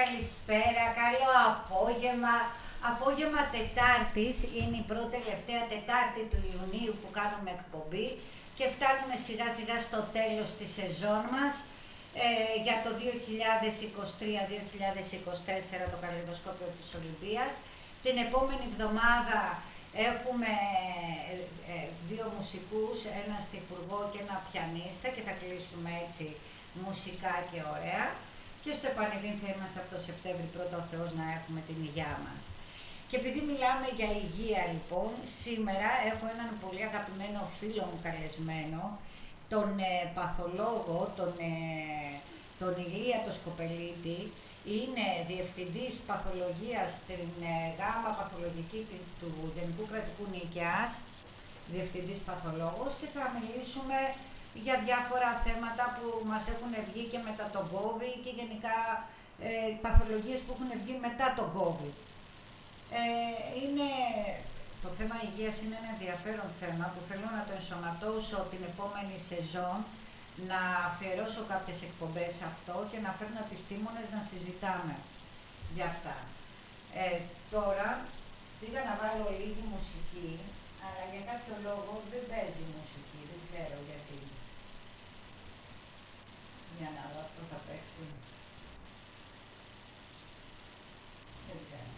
καλησπέρα, καλό απόγευμα. Απόγευμα Τετάρτης, είναι η πρώτη τελευταία Τετάρτη του Ιουνίου που κάνουμε εκπομπή και φτάνουμε σιγά σιγά στο τέλος της σεζόν μας ε, για το 2023-2024 το καλλιδοσκόπιο της Ολυμπίας. Την επόμενη εβδομάδα έχουμε ε, ε, δύο μουσικούς, ένα στιχουργό και ένα πιανίστα και θα κλείσουμε έτσι μουσικά και ωραία. Και στο επανειδήν θα είμαστε από το Σεπτέμβρη πρώτα ο Θεός να έχουμε την υγειά μας. Και επειδή μιλάμε για υγεία λοιπόν, σήμερα έχω έναν πολύ αγαπημένο φίλο μου καλεσμένο, τον ε, παθολόγο, τον, ε, τον Ηλία το Σκοπελίτη, είναι διευθυντής παθολογίας στην ε, ΓΑΜΑ παθολογική του Γενικού Κρατικού Νίκαιας, διευθυντής παθολόγος και θα μιλήσουμε για διάφορα θέματα που μας έχουν βγει και μετά τον COVID και γενικά ε, παθολογίες που έχουν βγει μετά τον COVID. Ε, είναι, το θέμα υγείας είναι ένα ενδιαφέρον θέμα που θέλω να το ενσωματώσω την επόμενη σεζόν, να αφιερώσω κάποιες εκπομπές σε αυτό και να φέρνω επιστήμονες να συζητάμε για αυτά. Ε, τώρα πήγα να βάλω λίγη μουσική, αλλά για κάποιο λόγο δεν παίζει μουσική, δεν ξέρω γιατί. Για να δω, αυτό θα παίξει. Δεν ξέρω.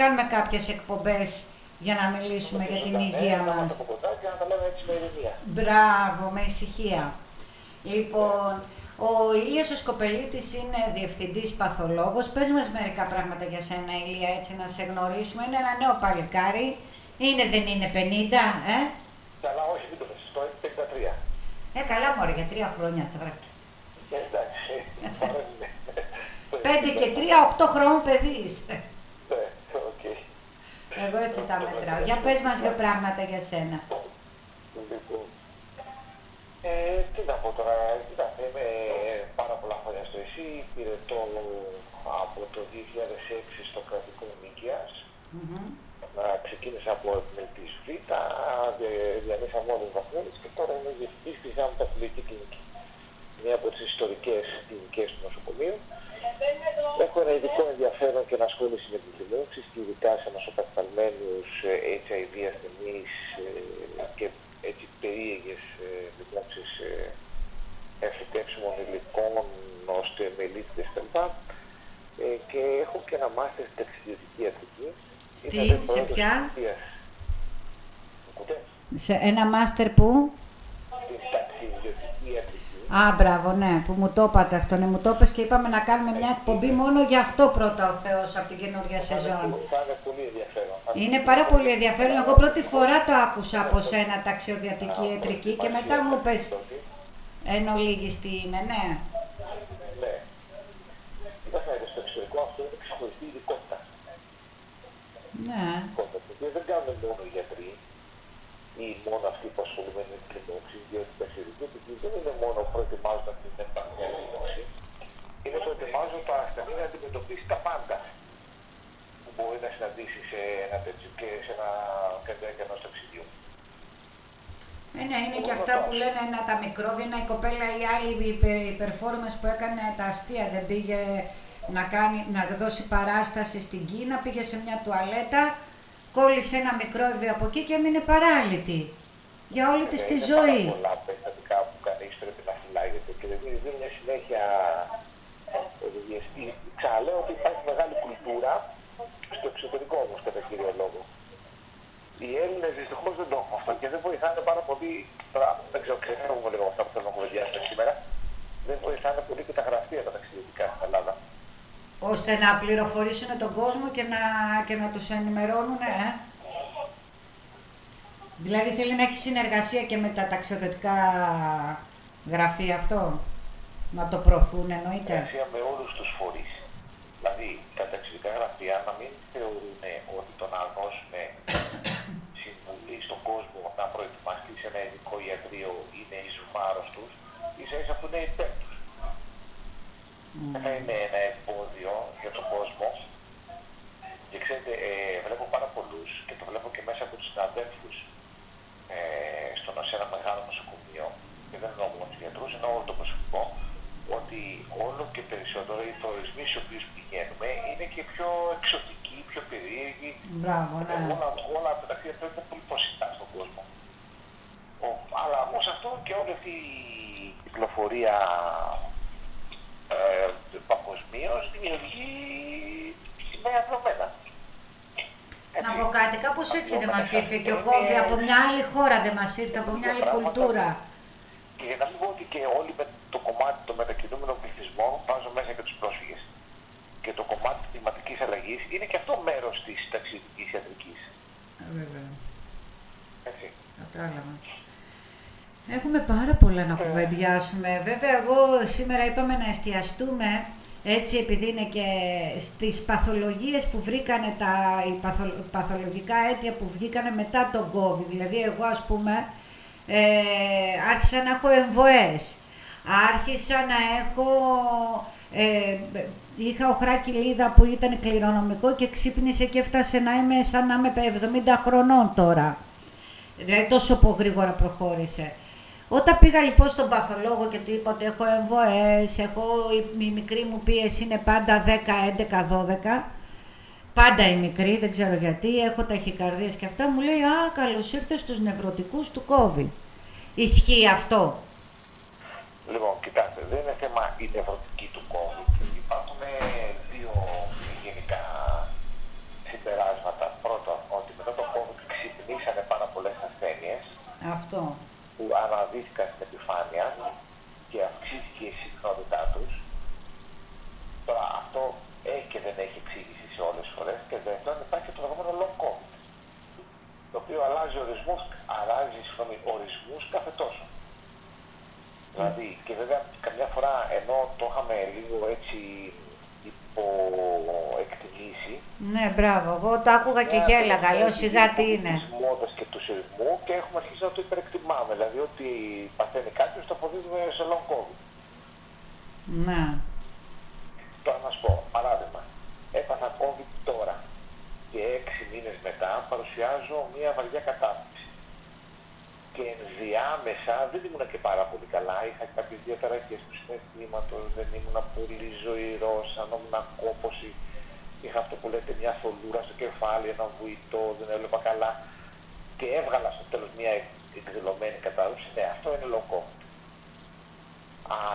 Κάνουμε κάποιες εκπομπές για να μιλήσουμε για την υγεία Να μας. είμαστε από κοντά και να τα λέμε έτσι με ηρεμία. Μπράβο, με ησυχία. Λοιπόν, ο Ηλίας ο Σκοπελίτης είναι διευθυντής παθολόγος. Πες μας μερικά πράγματα για σένα, Ηλία, έτσι να σε γνωρίσουμε. Είναι ένα νέο παλικάρι. Είναι, δεν είναι 50, ε; Αλλά όχι, μην το πες, το 53. Ε, καλά μωρέ, για τρία χρόνια τώρα. Ε, Εντάξει, παρέμεινε. Πέντε και τρία, οχτώ χρόνων παιδί είστε. Ναι, οκ. Εγώ έτσι τα μετράω. Για πες μας δύο πράγματα για σένα. Λοιπόν, ε, τι να πω τώρα, κοιτάξτε, είμαι πάρα πολλά χρόνια στο ΕΣΥ, υπηρετώ από το 2006 στο κρατικό Νίκαιας. Μμμ. Να ξεκίνησα από επιμελητής Β, δια- διανύσαμε όλους τους βαθμούς και τώρα είμαι διευθυντής της ΓΑΜ Παθολογική Κλινική. Μία από τις ιστορικές κλινικές του νοσοκομείου. Έχω ένα ειδικό ενδιαφέρον και ενασχόληση με τις δηλώσεις και ειδικά σε νοσοκαταλμένους ε, HIV ασθενείς ε, και έτσι περίεργες ε, δηλώσεις ε, εφητεύσιμων υλικών ώστε μελίτιδες κλπ. Ε, και έχω και ένα μάστερ στην ταξιδιωτική ιατρική Στη, σε ποια; Σε ένα μάστερ που; Στην ταξιδιωτική ιατρική. Α, μπράβο, ναι, που μου το είπατε αυτό. Ναι, μου το είπες και είπαμε να κάνουμε μια εκπομπή μόνο για αυτό πρώτα ο Θεός από την καινούργια σεζόν. Θα είναι πολύ ενδιαφέρον. Είναι πάρα πολύ ενδιαφέρον. Εγώ πρώτη φορά το άκουσα από σένα ταξιδιωτική ιατρική και μετά μου πες εν ολίγης τι είναι, ναι. Ναι. Κοιτάξτε, στο εξωτερικό αυτό είναι ξεχωριστή ειδικότητα. Ναι. Ειδικότητα, την οποία δεν κάνουν μόνο οι γιατροί ή μόνο αυτοί που ασχολούνται με την κλινόξη, διότι τα ταξιδιωτική δεν είναι μόνο προετοιμάζοντα την επανέλευση, είναι προετοιμάζοντα το ασθενή να αντιμετωπίσει τα πάντα που μπορεί να συναντήσει σε ένα τέτοιο και σε ένα κατά ενό ταξιδιού. Ε, ναι, είναι και αυτά που λένε ένα τα μικρόβια, ένα η κοπέλα ή άλλη υπερ, η performance που έκανε τα αστεία, δεν πήγε να, κάνει, να δώσει παράσταση στην Κίνα, πήγε σε μια τουαλέτα, κόλλησε ένα μικρόβιο από εκεί και έμεινε παράλυτη για όλη της τη Είναι ζωή. Πάρα πολλά περιστατικά που κανείς πρέπει να φυλάγεται και δεν δίνει μια συνέχεια. Ε, Ξαναλέω ότι υπάρχει μεγάλη κουλτούρα στο εξωτερικό όμως κατά κύριο λόγο. Οι Έλληνες δυστυχώς δεν το έχουν αυτό και δεν βοηθάνε πάρα πολύ. Τώρα δεν ξέρω, ξεφεύγουμε λίγο από αυτά που θέλουμε να κουβεντιάσουμε σήμερα. Δεν βοηθάνε πολύ και τα γραφεία τα ταξιδιωτικά στην Ελλάδα. ώστε να πληροφορήσουν τον κόσμο και να, και να τους ενημερώνουν, ε. Δηλαδή θέλει να έχει συνεργασία και με τα ταξιδιωτικά γραφεία αυτό, να το προωθούν εννοείται. Συνεργασία με όλους τους φορείς. Δηλαδή τα ταξιδιωτικά γραφεία να μην θεωρούν ότι το να δώσουμε συμβουλή στον κόσμο να προετοιμαστεί σε ένα ειδικό ιατρείο είναι εις βάρος τους, ίσα ίσα που είναι υπέρ τους. Θα είναι ένα εμπόδιο για τον κόσμο. Και ξέρετε, ε, βλέπω πάρα πολλού και το βλέπω και μέσα από του συναδέλφου ε, στον, σε ένα μεγάλο νοσοκομείο, και δεν εννοώ μόνο του γιατρού, εννοώ όλο το προσωπικό, ότι όλο και περισσότερο οι προορισμοί στου οποίου πηγαίνουμε είναι και πιο εξωτικοί, πιο περίεργοι. Μπράβο, ναι. Όλα, όλα τα ταξίδια πρέπει να είναι πολύ προσιτά στον κόσμο. Ο, αλλά όμω αυτό και όλη αυτή η κυκλοφορία ε, παγκοσμίω δημιουργεί νέα δεδομένα. Να πω κάτι, κάπως έτσι δεν μας ήρθε και ο COVID, από μια άλλη χώρα δεν μας ήρθε, από μια άλλη κουλτούρα. Και για να μην πω ότι και όλοι με το κομμάτι των μετακινούμενων πληθυσμών βάζω μέσα και τους πρόσφυγες. Και το κομμάτι της κλιματικής αλλαγής είναι και αυτό μέρος της ταξιδιωτικής ιατρικής. Ε, βέβαια, Έτσι. κατάλαβα. Έχουμε πάρα πολλά να κουβεντιάσουμε. Βέβαια, εγώ σήμερα είπαμε να εστιαστούμε έτσι επειδή είναι και στις παθολογίες που βρήκανε τα οι παθο- παθολογικά αίτια που βγήκανε μετά τον COVID. Δηλαδή εγώ ας πούμε ε, άρχισα να έχω εμβοές, άρχισα να έχω... Ε, είχα οχρά κοιλίδα που ήταν κληρονομικό και ξύπνησε και έφτασε να είμαι σαν να είμαι 70 χρονών τώρα. Δηλαδή τόσο που γρήγορα προχώρησε. Όταν πήγα λοιπόν στον παθολόγο και του είπα ότι έχω εμβοές, έχω, η, η μικρή μου πίεση είναι πάντα 10, 11, 12, πάντα η μικρή, δεν ξέρω γιατί, έχω ταχυκαρδίες και αυτά, μου λέει «Α, καλώς ήρθες στους νευρωτικούς του COVID». Ισχύει αυτό. Λοιπόν, κοιτάξτε, δεν είναι θέμα η νευρωτική του COVID. Υπάρχουν ε, δύο γενικά συμπεράσματα. Πρώτον, ότι μετά το COVID ξυπνήσανε πάρα πολλές ασθένειες Αυτό. Που αναδύθηκαν στην επιφάνεια και αυξήθηκε η συχνότητά τους. Τώρα αυτό έχει και δεν έχει εξήγηση σε όλες τις φορές. Και δεύτερον, υπάρχει και το λεγόμενο long COVID. Το οποίο αλλάζει ορισμούς, αλλάζει συγγνώμη, ορισμούς κάθε τόσο. Δηλαδή, και βέβαια καμιά φορά ενώ το είχαμε λίγο έτσι υποεκτιμήσει, Ναι, μπράβο. Εγώ το άκουγα και ναι, γέλαγα. ναι, Λέω ναι, σιγά τι ναι, είναι. Της μόδας και του σειρμού και έχουμε αρχίσει να το υπερεκτιμάμε. Δηλαδή ότι παθαίνει κάποιος το αποδίδουμε σε long COVID. Ναι. Τώρα να σου πω, παράδειγμα, έπαθα COVID τώρα και έξι μήνες μετά παρουσιάζω μια βαριά κατάσταση. Και ενδιάμεσα δεν ήμουν και πάρα πολύ καλά. Είχα κάποιες διαταραχές του συναισθήματος, δεν ήμουν πολύ ζωηρός, αισθανόμουν κόπωση. Είχα αυτό που λέτε μια θολούρα στο κεφάλι, ένα βουητό, δεν έβλεπα καλά. Και έβγαλα στο τέλος μια εκδηλωμένη κατάδοση. Ναι, αυτό είναι long COVID.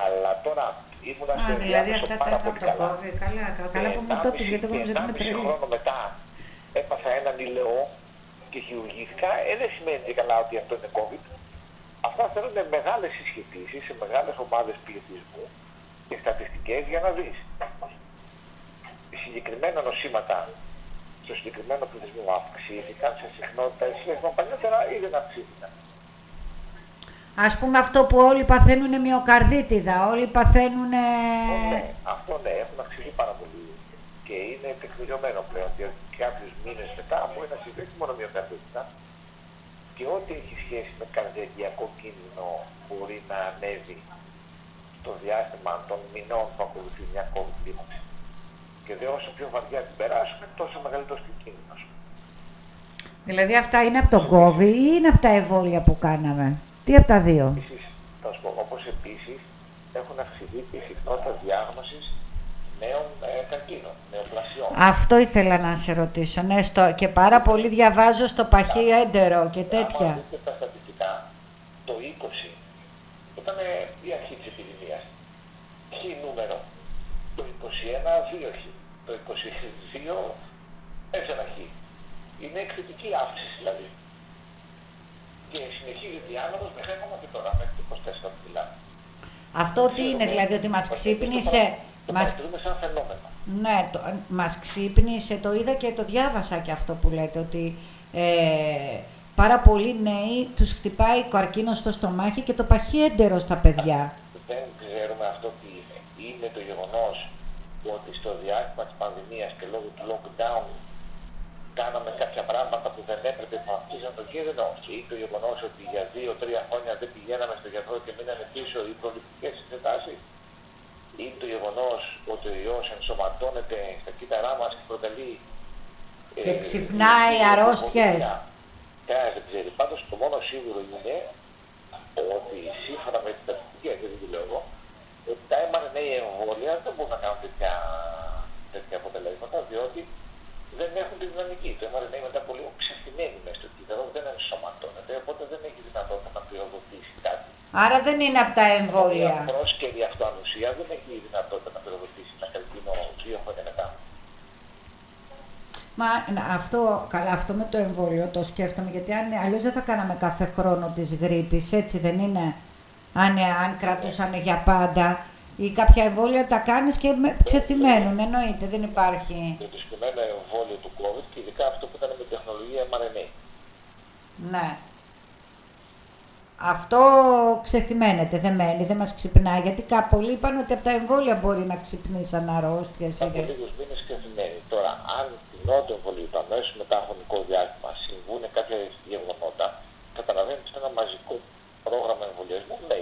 Αλλά τώρα ήμουνα Α, δηλαδή ενδιάμεσο αυτά τα πάρα είχα πολύ από το COVID. Καλά, καλά, καλά που μου το πεις, γιατί εγώ νόμιζα ότι είμαι τρελή. τρελή. χρόνο μετά έπαθα έναν ηλαιό και χειρουργήθηκα, ε, δεν σημαίνει και καλά ότι αυτό είναι COVID. Αυτά θέλουν μεγάλες συσχετήσεις σε μεγάλες ομάδες πληθυσμού και στατιστικές για να δεις. Συγκεκριμένα νοσήματα στο συγκεκριμένο πληθυσμό αυξήθηκαν σε συχνότητα ή σχέση με παλιότερα ή δεν αυξήθηκαν. Ας πούμε αυτό που όλοι παθαίνουν μυοκαρδίτιδα, όλοι παθαίνουν... Ναι, αυτό ναι, έχουν αυξηθεί πάρα πολύ και είναι τεκμηριωμένο πλέον ότι κάποιους μήνες μετά μπορεί να συμβεί μόνο μυοκαρδίτιδα και ό,τι έχει σχέση με καρδιακό κίνδυνο μπορεί να ανέβει στο διάστημα των μηνών που ακολουθεί μια COVID Και δε όσο πιο βαριά την περάσουμε, τόσο μεγαλύτερος και κίνδυνος. Δηλαδή αυτά είναι από τον COVID ή είναι από τα εμβόλια που κάναμε; Τι από τα δύο; Επίσης, θα σου πω, όπως επίσης έχουν αυξηθεί η συχνότητα διάγνωσης νέων ε, καρκίνων, νεοπλασιών. Αυτό ήθελα να σε ρωτήσω. Ναι, στο, και πάρα πολύ διαβάζω στο παχύ έντερο και τέτοια. Αν δείτε τα στατιστικά, το 20 ήταν η αρχή της επιδημίας. Χ νούμερο; Το 21 δύο χ. Το 22 ένα χ. Είναι εκθετική αύξηση δηλαδή και συνεχίζεται η άνοδος μέχρι ακόμα και τώρα, μέχρι το 24 που μιλάμε. Αυτό τι είναι, δηλαδή ότι μας ξύπνησε... Το μας... σαν φαινόμενο. Ναι, το, μας ξύπνησε, το είδα και το διάβασα και αυτό που λέτε, ότι ε, πάρα πολλοί νέοι τους χτυπάει καρκίνος στο στομάχι και το παχύ έντερο στα παιδιά. Δεν ξέρουμε αυτό τι είναι. Είναι το γεγονός ότι στο διάστημα της πανδημίας και λόγω του lockdown κάναμε κάποια πράγματα που δεν έπρεπε που αυξήσαν τον κίνδυνο ή το γεγονός ότι για δύο-τρία χρόνια δεν πηγαίναμε στο γιατρό και μείνανε πίσω οι προληπτικές εξετάσει ή το γεγονός ότι ο ιός ενσωματώνεται στα κύτταρά μας και προκαλεί. Και ε, ξυπνάει αρρώστιες. Κανένας δεν ξέρει. Πάντως το μόνο σίγουρο είναι ότι σύμφωνα με την στατιστική, αυτή δεν λέω εγώ, ότι τα mRNA εμβόλια δεν μπορούν να κάνουν τέτοια, τέτοια αποτελέσματα, διότι δεν έχουν τη δυναμική. Το mRNA μετά από λίγο ξεφθυμαίνει μέσα στο κύτταρο, δεν ενσωματώνεται, οπότε δεν έχει δυνατότητα να πυροδοτήσει κάτι. Άρα δεν είναι από τα εμβόλια. Η πρόσκαιρη αυτοανουσία δεν έχει δυνατότητα να πυροδοτήσει ένα καρκίνο δύο χρόνια μετά. Μα αυτό, καλά, αυτό με το εμβόλιο το σκέφτομαι, γιατί αν, αλλιώς δεν θα κάναμε κάθε χρόνο της γρήπης, έτσι δεν είναι; Αν, αν κρατούσαν για πάντα, ή κάποια εμβόλια τα κάνεις και με, ξεθυμένουν, εννοείται, δεν υπάρχει. Το συγκεκριμένο εμβόλιο του COVID και ειδικά αυτό που ήταν με τεχνολογία mRNA. Ναι. Αυτό ξεθυμένεται, δεν μένει, δεν μας ξυπνάει, γιατί πολλοί είπαν ότι από τα εμβόλια μπορεί να ξυπνήσει αρρώστιες. Από λίγους μήνες ξεθυμένει. Τώρα, αν την πρώτη εμβολία, το αμέσως μετά χρονικό διάστημα, συμβούν κάποια γεγονότα, καταλαβαίνετε ένα μαζικό πρόγραμμα εμβολιασμού, ναι, υπάρχουν, πρέπει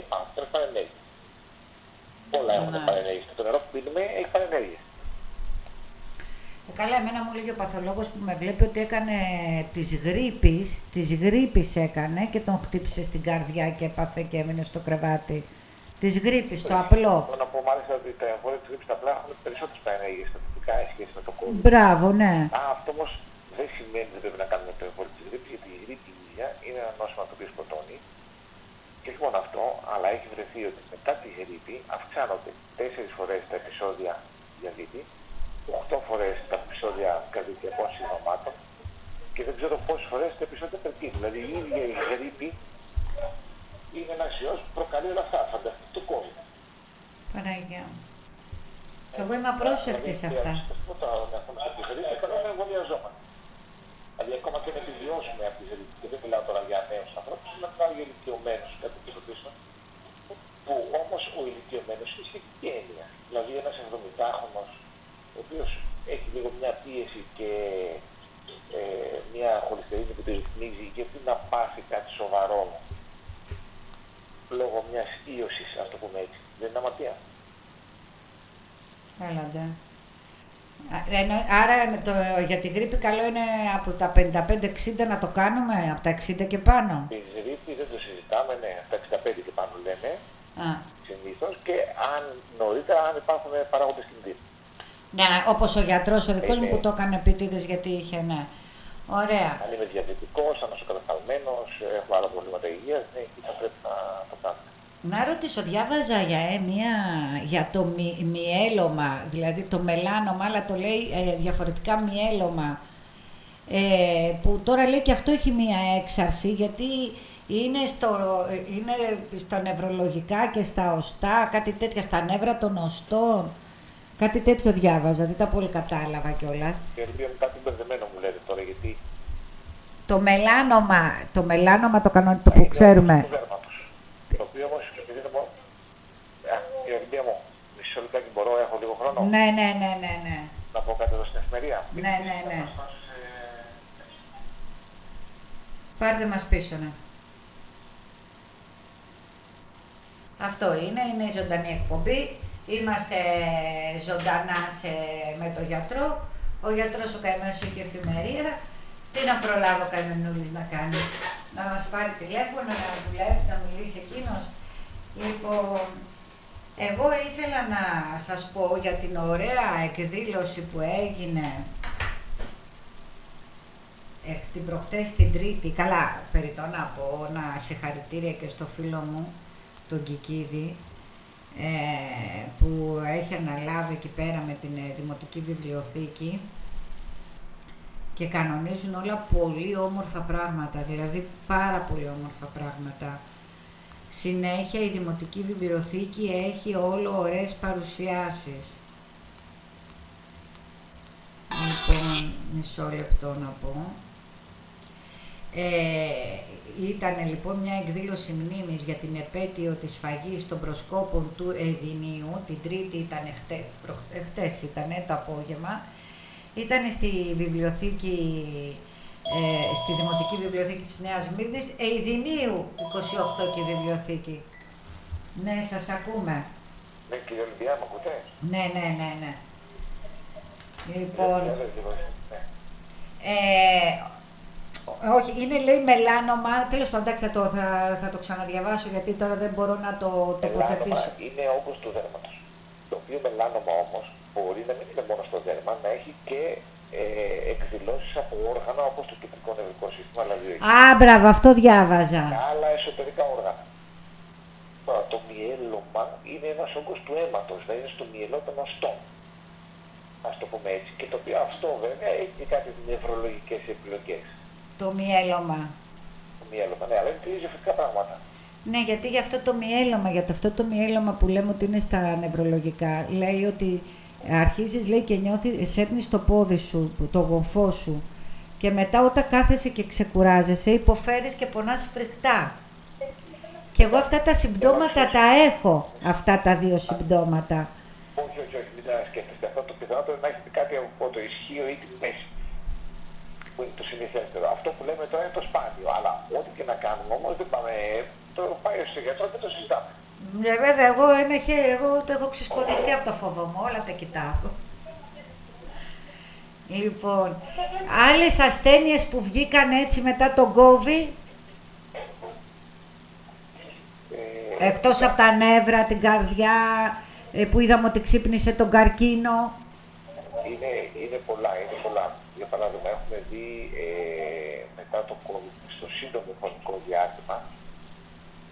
Όλα έχουν ναι. παρενέργειες. Και το νερό που πίνουμε έχει παρενέργειες. Ε, καλά, εμένα μου λέγει ο παθολόγος που με βλέπει ότι έκανε της γρήπης, της γρήπης έκανε και τον χτύπησε στην καρδιά και έπαθε και έμεινε στο κρεβάτι. Της γρήπης, το απλό. Θέλω να πω μάλιστα ότι τα εμβόλια της γρήπης τα απλά έχουν περισσότερες παρενέργειες στατιστικά σε σχέση με το COVID. Μπράβο, ναι. Α, αυτό όμως δεν σημαίνει ότι πρέπει να κάνουμε το εμβόλιο τη γρήπη, γιατί η γρήπη ίδια είναι ένα νόσημα το οποίο σκοτώνει και όχι μόνο αυτό, αλλά έχει βρεθεί ότι μετά τη γρήπη αυξάνονται 4 φορές τα επεισόδια διαβήτη, 8 φορές τα επεισόδια καρδιακών συνδρομάτων και δεν ξέρω πόσες φορές τα επεισόδια καρκίνου. Δηλαδή η ίδια η γρήπη είναι ένας ιός που προκαλεί όλα αυτά. Φανταστείτε το COVID. Παναγία μου. Και εγώ είμαι απρόσεκτης σε αυτά. Όταν έχουμε σε τη γρήπη, καλό να εμβολιαζόμαστε. Δηλαδή ακόμα και να επιβιώσουμε από τη γρήπη. Και δεν μιλάω τώρα για νέου ανθρώπου, αλλά μιλάω για ηλικιωμένου κάτι και ρωτήσω. Που όμω ο ηλικιωμένο είναι σχετική έννοια. Δηλαδή ένα 70χρονο, ο οποίο έχει λίγο μια πίεση και ε, μια χολυστερίνη που το ρυθμίζει, γιατί να πάθει κάτι σοβαρό λόγω μια ίωση, α το πούμε έτσι. Δεν είναι αμαρτία. Έλαντε. Άρα το, για την γρήπη καλό είναι από τα 55-60 να το κάνουμε, από τα 60 και πάνω. Η γρήπη δεν το συζητάμε, ναι, από τα 65 και πάνω λένε. Συνήθως και αν νωρίτερα, αν υπάρχουν παράγοντες κινδύνου. Ναι, όπως ο γιατρός ο δικός μου που το έκανε επίτηδε γιατί είχε, ναι. Ωραία. Αν είμαι διαβητικό, αν είμαι κατασταλμένο, έχω άλλα προβλήματα υγείας, ναι, θα πρέπει να το κάνουμε. Να ρωτήσω, διάβαζα για, ε, μια, για το μι, μιέλωμα, δηλαδή το μελάνομα, αλλά το λέει ε, διαφορετικά μιέλωμα. ε, που τώρα λέει και αυτό έχει μία έξαρση γιατί είναι, στο, είναι στα νευρολογικά και στα οστά, κάτι τέτοια, στα νεύρα των οστών. Κάτι τέτοιο διάβαζα, δεν τα πολύ κατάλαβα κιόλας. είναι κάτι μπερδεμένο μου λέτε τώρα, γιατί... Το μελάνομα, το μελάνομα το κανονικό που ξέρουμε. Το οποίο όμως, επειδή είναι μόνο... Η Ολυμπία μου, μισό λεπτάκι μπορώ, έχω λίγο χρόνο. Ναι, ναι, ναι, ναι, ναι. Να πω κάτι εδώ στην εφημερία. Ναι, ναι, ναι. Πάρτε μας πίσω, ναι. Αυτό είναι, είναι η ζωντανή εκπομπή. Είμαστε ζωντανά σε, με τον γιατρό. Ο γιατρός ο καημένος έχει εφημερία. Τι να προλάβω ο καημενούλης να κάνει. Να μας πάρει τηλέφωνο, να δουλεύει, να μιλήσει εκείνος. Λοιπόν, εγώ ήθελα να σας πω για την ωραία εκδήλωση που έγινε ε, την προχτές την Τρίτη, καλά, περιττό να πω, να συγχαρητήρια και στο φίλο μου, τον Κικίδη, ε, που έχει αναλάβει εκεί πέρα με την ε, Δημοτική Βιβλιοθήκη και κανονίζουν όλα πολύ όμορφα πράγματα, δηλαδή πάρα πολύ όμορφα πράγματα. Συνέχεια η Δημοτική Βιβλιοθήκη έχει όλο ωραίες παρουσιάσεις. Λοιπόν, μισό λεπτό να πω. Ε, ήταν λοιπόν μια εκδήλωση μνήμης για την επέτειο της φαγής των προσκόπων του Εδινίου, την Τρίτη ήταν χτε, χτες ήταν το απόγευμα, ήταν στη βιβλιοθήκη, ε, στη Δημοτική Βιβλιοθήκη της Νέας Μύρνης, Εδινίου 28 και η βιβλιοθήκη. Ναι, σας ακούμε. Ναι, κύριε Ολυμπιά, με ακούτε; Ναι, ναι, ναι, ναι. Λοιπόν, ε, όχι, είναι λέει μελάνομα. Τέλος πάντων, εντάξει, θα το, θα, θα το ξαναδιαβάσω γιατί τώρα δεν μπορώ να το τοποθετήσω. είναι όπως τους δέρματο. Το οποίο μελάνομα όμως μπορεί να μην είναι μόνο στο δέρμα, να έχει και ε, εκδηλώσεις από όργανα όπως το κεντρικό νευρικό σύστημα. Δηλαδή Α, μπράβο, αυτό διάβαζα. Και άλλα εσωτερικά όργανα. Τώρα, το μυέλωμα είναι ένας όγκος του αίματος, δηλαδή είναι στο μυελό των αστών. Α το πούμε έτσι. Και το οποίο αυτό βέβαια έχει και κάποιες νευρολογικές επιλογές. Το μυέλωμα. Το μυέλωμα, ναι, αλλά είναι τελείω διαφορετικά πράγματα. Ναι, γιατί για αυτό το μυέλωμα, για το αυτό το μυέλωμα που λέμε ότι είναι στα νευρολογικά, λέει ότι αρχίζεις λέει και νιώθεις, σέρνεις το πόδι σου, το γοφό σου και μετά όταν κάθεσαι και ξεκουράζεσαι υποφέρεις και πονάς φρικτά. Και εγώ αυτά τα συμπτώματα τα έχω, αυτά τα δύο συμπτώματα. Όχι, όχι, όχι, μην τα σκέφτεστε. Αυτό το πιθανότερο να έχετε κάτι από το ισχύο ή την μέση που είναι το συνηθέστερο. Αυτό που λέμε τώρα είναι το σπάνιο. Αλλά ό,τι και να κάνουμε όμως δεν πάμε. Το πάει στο γιατρό και το συζητάμε. Ναι, βέβαια, εγώ, είμαι, εγώ το έχω ξεσκονιστεί από το φόβο μου, όλα τα κοιτάω. Λοιπόν, άλλες ασθένειες που βγήκαν έτσι μετά τον COVID, ε, εκτός από τα νεύρα, την καρδιά, ε, που είδαμε ότι ξύπνησε τον καρκίνο; Είναι, είναι πολλά, είναι πολλά για παράδειγμα, έχουμε δει ε, μετά το COVID, στο σύντομο χρονικό διάστημα,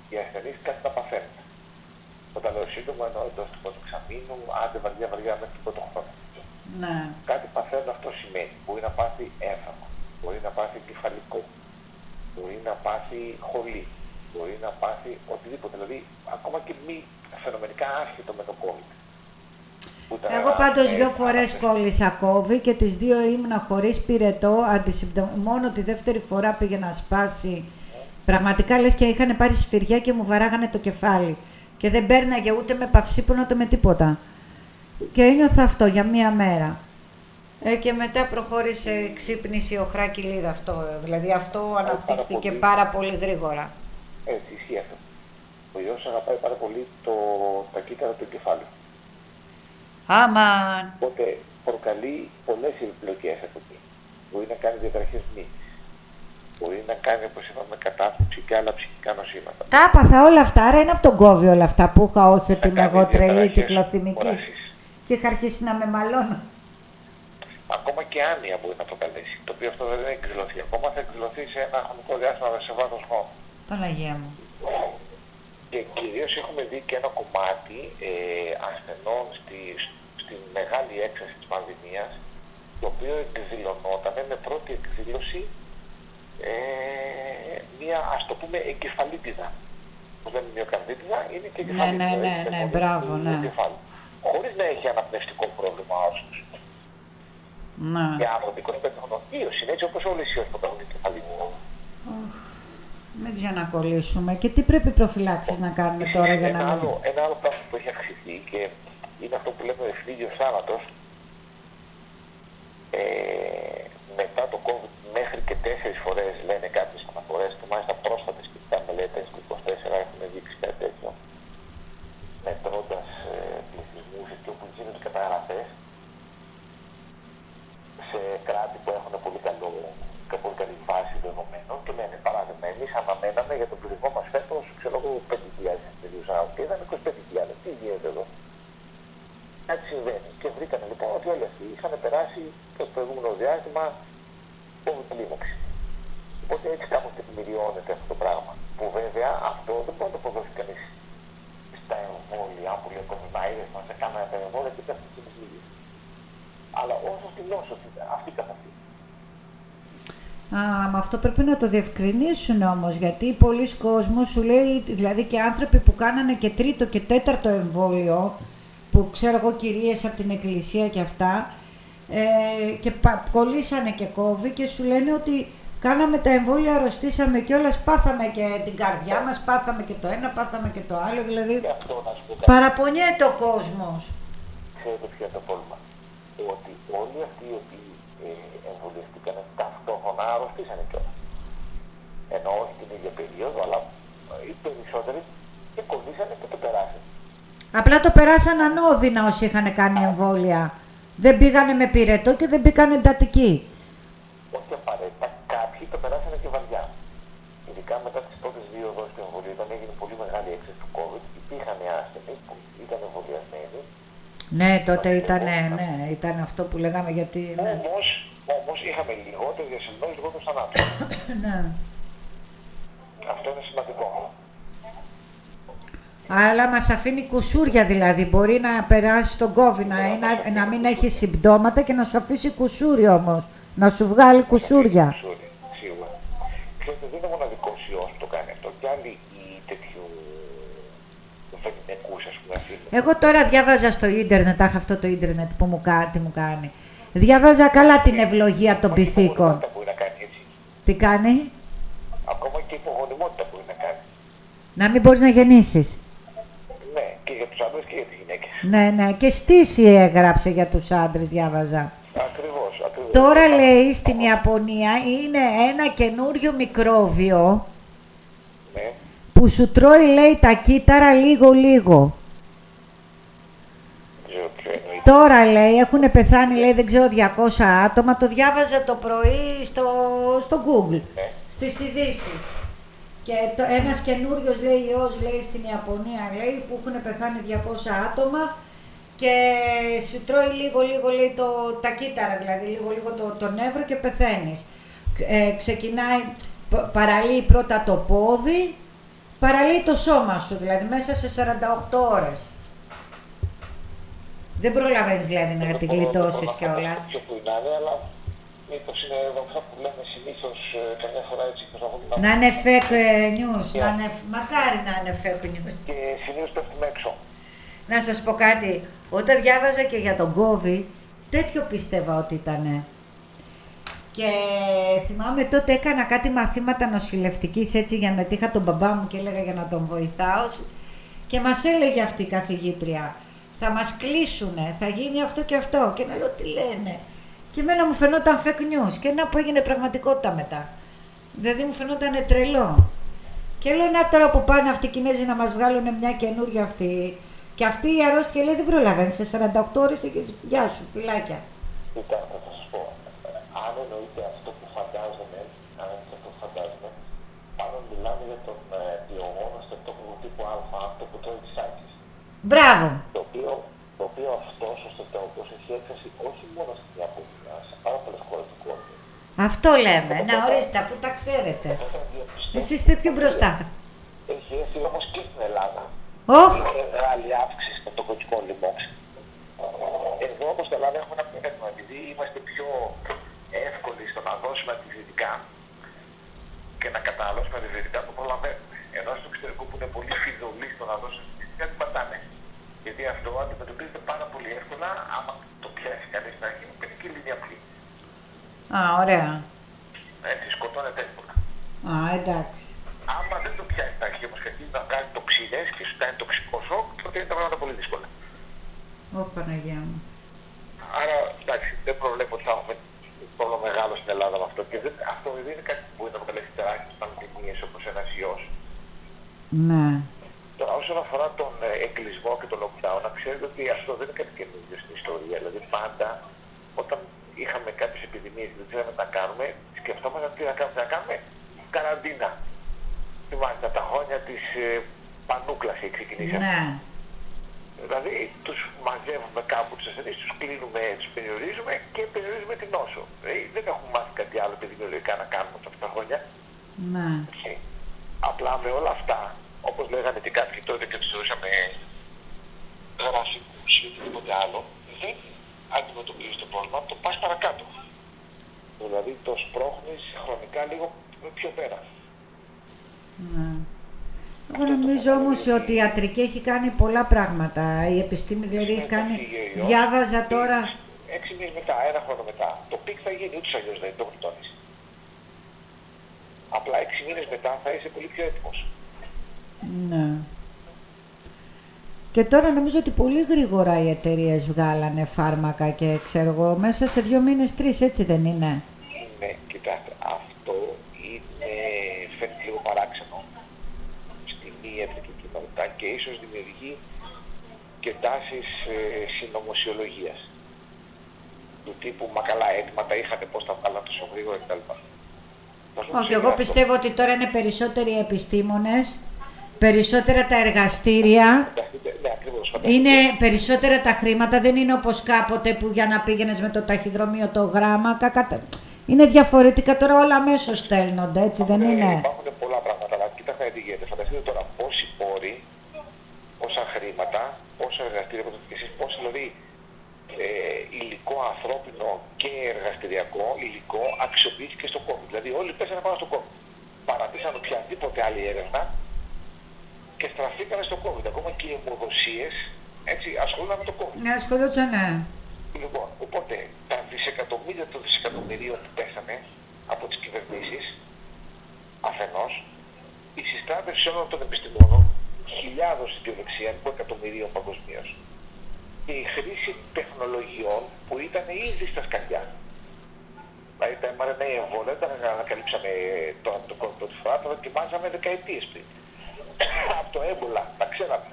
οι ασθενείς κάτι να παθαίνουν. Όταν λέω σύντομο, εννοώ εντό του πρώτου εξαμήνου, άντε βαριά-βαριά μέχρι τον πρώτο χρόνο. Ναι. Κάτι παθαίνουν αυτό σημαίνει. Μπορεί να πάθει έφαγο, μπορεί να πάθει κεφαλικό, μπορεί να πάθει χολή, μπορεί να πάθει οτιδήποτε. Δηλαδή, ακόμα και μη φαινομενικά άσχετο με το COVID. Εγώ πάντως δύο φορές κόλλησα κόβη και τις δύο ήμουνα χωρίς πυρετό, μόνο τη δεύτερη φορά πήγε να σπάσει. Πραγματικά λες και είχαν πάρει σφυριά και μου βαράγανε το κεφάλι. Και δεν πέρναγε ούτε με παυσίπονο ούτε με τίποτα. Και ένιωθα αυτό για μία μέρα. Ε, και μετά προχώρησε ξύπνηση ο λίδα αυτό. Δηλαδή αυτό αναπτύχθηκε πάρα πολύ, γρήγορα. Έτσι, ισχύει αυτό. Ο ιός αγαπάει πάρα πολύ το, τα κύτταρα του κεφάλου. Αμάν. Οπότε προκαλεί πολλές επιπλοκέ από εκεί. Μπορεί να κάνει διαταραχέ μύτη. Μπορεί να κάνει, όπως είπαμε, κατάθλιψη και άλλα ψυχικά νοσήματα. Τα άπαθα όλα αυτά, άρα είναι από τον κόβι όλα αυτά που είχα, όχι ότι είμαι εγώ τρελή κυκλοθυμική. Και είχα αρχίσει να με μαλώνω. Ακόμα και άνοια μπορεί να προκαλέσει. Το οποίο αυτό δεν έχει εκδηλωθεί. Ακόμα θα εκδηλωθεί σε ένα χρονικό διάστημα σε βάθος χρόνου. Παναγία μου. Και κυρίως έχουμε δει και ένα κομμάτι ε, ασθενών στη, στη μεγάλη έξαρση της πανδημίας, το οποίο εκδηλωνόταν με πρώτη εκδήλωση ε, μία ας το πούμε εγκεφαλίτιδα. Που δεν είναι μυοκαρδίτιδα, είναι και Ναι, εγκεφαλίτιδα. ναι, ναι, είναι ναι, μόλις μπράβο, του ναι. εγκεφάλου. Χωρίς να έχει αναπνευστικό πρόβλημα άρρωστος. Να. Και άνθρωποι 25 χρονών ίωση, είναι έτσι όπως όλες οι ίωσες που έχουν εγκεφαλίτιδα. Μην ξανακολλήσουμε. Και τι πρέπει προφυλάξεις να κάνουμε τώρα για να ένα, μην... άλλο, ένα άλλο πράγμα που έχει αυξηθεί και είναι αυτό που λέμε ο ευθύγιος θάνατος ε, μετά το COVID μέχρι και τέσσερις φορές λένε κάποιες αναφορές και μάλιστα πρόσφατες και τα μελέτες του 24 έχουν δείξει κάτι τέτοιο μετρώντας ε, πληθυσμούς εκεί όπου γίνονται καταγραφές σε κράτη που έχουν πολύ, καλό, και πολύ καλή βάση δεδομένων και λένε παράδειγμα εμείς αναμέναμε για τον πληθυσμό μας φέτος ξέρω εγώ 5.000 individuals out και είδαμε 25.000 τι γίνεται εδώ; Κάτι συμβαίνει. Και βρήκανε λοιπόν ότι όλοι αυτοί είχαν περάσει το προηγούμενο διάστημα COVID κλίμαξη. Οπότε έτσι κάπως τεκμηριώνεται αυτό το πράγμα. Που βέβαια αυτό δεν μπορεί να το αποδώσει κανείς στα εμβόλια που λέει κομμάιδες μας έκαναν τα εμβόλια και πέφτουν στις λίγες. Αλλά όσο στη νόσο αυτή καθ' αυτή. Α, μα αυτό πρέπει να το διευκρινίσουν όμως, γιατί πολλοί κόσμος σου λέει, δηλαδή και άνθρωποι που κάνανε και τρίτο και τέταρτο εμβόλιο, που ξέρω εγώ κυρίες από την εκκλησία και αυτά, ε, και πα, κολλήσανε και κόβει και σου λένε ότι κάναμε τα εμβόλια, αρρωστήσαμε κιόλας, πάθαμε και την καρδιά μας, πάθαμε και το ένα, πάθαμε και το άλλο, δηλαδή Και αυτό να σου πω κάτι. παραπονιέται ο κόσμος. Ξέρετε ποιο είναι το πρόβλημα; Ότι όλοι αυτοί οι οποίοι ε, εμβολιαστήκαν ταυτόχρονα αρρωστήσανε κιόλας. Ενώ όχι την ίδια περίοδο, αλλά ε, οι περισσότεροι και κολλήσανε και το περάσανε. Απλά το περάσαν ανώδυνα όσοι είχαν κάνει εμβόλια. Δεν πήγανε με πυρετό και δεν μπήκαν εντατική. Όχι απαραίτητα, κάποιοι το περάσανε και βαριά. Ειδικά μετά τις πρώτες δύο δόσει του εμβολίου, όταν έγινε πολύ μεγάλη έξεση του COVID, υπήρχαν άσθενοι που ήταν εμβολιασμένοι. Ναι, τότε ήταν, ναι, ήταν αυτό που λέγαμε γιατί... Ναι. Όμως, όμως είχαμε λιγότερο διασυνδρόμου, λιγότερο θανάτους. ναι. Αυτό είναι σημαντικό. Αλλά μας αφήνει κουσούρια δηλαδή. Μπορεί να περάσει τον COVID, να, να, να μην έχει συμπτώματα και να σου αφήσει κουσούρι όμως. Να σου βγάλει κουσούρια. Σίγουρα. Σίγουρα. Ξέρετε, δεν είναι μοναδικό ιό που το κάνει αυτό. Και άλλοι οι τέτοιου βενινεκού, ας πούμε, αφήνουν. Εγώ τώρα διάβαζα στο ίντερνετ, αχ αυτό το ίντερνετ που μου, κα- τι μου κάνει. Διάβαζα καλά την ευλογία των πυθίκων. Υπογονιμότητα μπορεί να κάνει έτσι. Τι κάνει; Ακόμα και υπογονιμότητα μπορεί να κάνει. Να μην μπορείς να γεννήσεις. Ναι, και για του άντρε και για τι γυναίκε. Ναι, ναι. Και στήση έγραψε για τους άντρες, διάβαζα. Ακριβώς, ακριβώς. Τώρα λέει στην Ιαπωνία είναι ένα καινούριο μικρόβιο Ναι, που σου τρώει λέει τα κύτταρα λίγο-λίγο. δεν ξέρω ποιο εννοείται. Τώρα λέει έχουν πεθάνει λέει δεν ξέρω 200 άτομα. Το διάβαζα το πρωί στο, στο Google, Ναι. στις ειδήσεις. Και το, ένας καινούριος λέει ιός λέει στην Ιαπωνία λέει που έχουν πεθάνει 200 άτομα και σου τρώει λίγο λίγο λέει το, τα κύτταρα δηλαδή λίγο λίγο το, το νεύρο και πεθαίνεις. Ε, ξεκινάει, π- παραλύει πρώτα το πόδι, παραλύει το σώμα σου δηλαδή μέσα σε 48 ώρες. Δεν προλαβαίνεις δηλαδή να τη γλιτώσεις κιόλας. Ποιο που είναι, αλλά μήπως είναι εδώ αυτά που λέμε συνήθως καμιά φορά έτσι προσπαθούν να. Να είναι fake ε, news, να Yeah. είναι, μακάρι να είναι fake news. Και συνήθω πέφτουμε έξω. Να σας πω κάτι, όταν διάβαζα και για τον COVID, τέτοιο πίστευα ότι ήτανε. Και θυμάμαι τότε έκανα κάτι μαθήματα νοσηλευτικής έτσι για να τύχα τον μπαμπά μου και έλεγα για να τον βοηθάω και μας έλεγε αυτή η καθηγήτρια θα μας κλείσουνε, θα γίνει αυτό και αυτό και να λέω τι λένε και εμένα μου φαινόταν fake news και να που έγινε πραγματικότητα μετά. Δηλαδή μου φαινόταν τρελό. Και λέω να τώρα που πάνε αυτοί οι Κινέζοι να μας βγάλουν μια καινούργια αυτή και αυτή η αρρώστια λέει δεν προλαβαίνεις σε 48 ώρες έχεις γεια σου φυλάκια Κοίτα, θα σας πω. Αν εννοείται αυτό που φαντάζομαι, αν είναι αυτό που φαντάζομαι, πάνω μιλάμε για τον ε, διογόνο στεπτόκροτο τύπου Α, αυτό που τρώει τι άκρε. μπράβο Το οποίο, το οποίο αυτό ο στεπτόκροτο έχει έκφραση όχι μόνο στην Ιαπωνία, σε πάρα πολλέ χώρε του κόσμου. Αυτό λέμε να ορίστε αφού τα ξέρετε Όταν διαπιστώ, εσείς είστε πιο μπροστά έχει έρθει όμως και στην Ελλάδα. Ωχ, Έχει μεγάλη αύξηση στο τοκοτικό λοιμόξι. Εδώ όπως στην Ελλάδα έχουμε ένα πρόβλημα, επειδή είμαστε πιο εύκολοι στο να δώσουμε αντιβιωτικά και να καταναλώσουμε αντιβιωτικά το προλαβαίνουμε. Ενώ στο εξωτερικό που είναι πολύ φιδωλή στο να δώσουμε αντιβιωτικά δεν πατάνε. Γιατί αυτό αντιμετωπίζεται πάρα πολύ εύκολα άμα το πιάσει κανεί να γίνει πενική λίνια απλή. Α, ωραία. Έτσι, σκοτώνεται εύκολα. Α, εντάξει. Άμα δεν το πιάσει τα αρχή όμω και αρχίζει να βγάζει τοξινές και σου κάνει τοξικό σοκ, τότε είναι τα πράγματα πολύ δύσκολα. Ω Παναγία μου. Άρα εντάξει, δεν προβλέπω ότι θα έχουμε πρόβλημα μεγάλο στην Ελλάδα με αυτό. Και δεν, αυτό δεν είναι κάτι που μπορεί να προκαλέσει τεράστιες πανδημίες όπως ένας ιός. Ναι. Τώρα, όσον αφορά τον ε, εγκλισμό και το lockdown, να ξέρετε ότι αυτό δεν είναι κάτι καινούργιο στην ιστορία. Δηλαδή, πάντα όταν είχαμε κάποιες επιδημίες και δεν ξέραμε τι να κάνουμε, σκεφτόμασταν τι να κάνουμε. Να κάνουμε καραντίνα. Θυμάστε τα χρόνια της ε, πανούκλας ξεκινήσαμε. Ναι. Δηλαδή τους μαζεύουμε κάπου τους ασθενείς, τους κλείνουμε, τους περιορίζουμε και περιορίζουμε την νόσο. Δηλαδή, δεν έχουμε μάθει κάτι άλλο επιδημιολογικά να κάνουμε αυτά τα χρόνια. Ναι. Έτσι. Απλά με όλα αυτά, όπως λέγανε και κάποιοι τότε και τους θεωρούσαμε γραφικού ή οτιδήποτε άλλο, δεν αντιμετωπίζεις το πρόβλημα, το πας παρακάτω. Δηλαδή το σπρώχνεις χρονικά λίγο πιο πέρα. ναι. Εγώ νομίζω όμως ότι η ιατρική έχει κάνει πολλά πράγματα. Η επιστήμη δηλαδή έχει κάνει. Φύγε ο Διάβαζα ιός. τώρα. Έξι μήνες μετά, ένα χρόνο μετά. Το peak θα γίνει ούτως αλλιώς δεν το γλιτώνεις. Απλά έξι μήνες μετά θα είσαι πολύ πιο έτοιμος. Ναι. Και τώρα νομίζω ότι πολύ γρήγορα οι εταιρείες βγάλανε φάρμακα και ξέρω εγώ μέσα σε δύο μήνες, τρεις έτσι δεν είναι; Ναι, κοιτάξτε, αυτό είναι, φαίνεται λίγο παράξενο στη μη ιατρική κοινότητα και ίσως δημιουργεί και τάσεις ε, συνωμοσιολογίας. Του τύπου Μα καλά, έτοιμα τα είχατε, πώς τα βγάλαν τόσο γρήγορα κτλ. Θα σου Όχι, πω εγώ αυτό. πιστεύω ότι τώρα είναι περισσότεροι οι επιστήμονες, περισσότερα τα εργαστήρια, Φανταστείτε, Ναι, ακριβώς. είναι περισσότερα τα χρήματα, δεν είναι όπως κάποτε που για να πήγαινες με το ταχυδρομείο το γράμμα, κακα- είναι διαφορετικά τώρα όλα αμέσως στέλνονται, έτσι δεν είναι; Υπάρχουν πολλά πράγματα, αλλά κοίταξε τι γίνεται. Φανταστείτε τώρα πόσοι πόροι, πόσα χρήματα, πόσα εργαστήρια, όπως είπατε και εσείς, πόσο δηλαδή ε, υλικό ανθρώπινο και εργαστηριακό υλικό αξιοποιήθηκε στο COVID. Δηλαδή όλοι πέσανε πάνω στο COVID. Παρατήσαν οποιαδήποτε άλλη έρευνα και στραφήκανε στο COVID. Ακόμα και οι αιμοδοσίες έτσι, ασχολούνταν με το COVID. Ναι, ασχολούνται, ναι. Λοιπόν, οπότε τα δισεκατομμύρια των δισεκατομμυρίων που πέσανε από τις κυβερνήσεις αφενός, η συστράτευση όλων των επιστημόνων, χιλιάδων στην δεξιά, από εκατομμυρίων παγκοσμίως. Και η χρήση τεχνολογιών που ήταν ήδη στα σκαλιά. Δηλαδή τα mRNA εμβόλια δεν τα ανακαλύψαμε τώρα το COVID πρώτη φορά, τα δοκιμάζαμε δεκαετίες πριν. Από το έμπολα, τα ξέραμε.